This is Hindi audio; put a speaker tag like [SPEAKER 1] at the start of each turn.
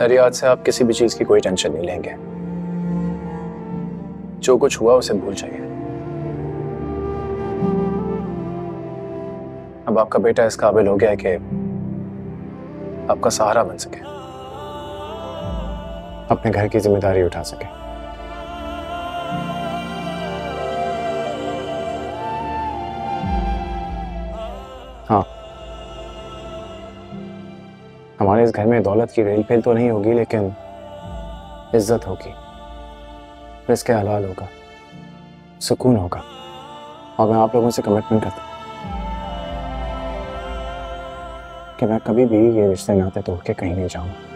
[SPEAKER 1] आज से आप किसी भी चीज़ की कोई टेंशन नहीं लेंगे। जो कुछ हुआ उसे भूल जाइए। अब आपका बेटा इस काबिल हो गया है कि आपका सहारा बन सके। अपने घर की ज़िम्मेदारी उठा सके। हाँ। हमारे इस घर में दौलत की रेल फेल तो नहीं होगी, लेकिन इज़्ज़त होगी। रिस्क हलाल होगा, सुकून होगा, और मैं आप लोगों से कमिटमेंट करता हूँ कि मैं कभी भी ये रिश्ते नाते तोड़ के कहीं नहीं जाऊँगा।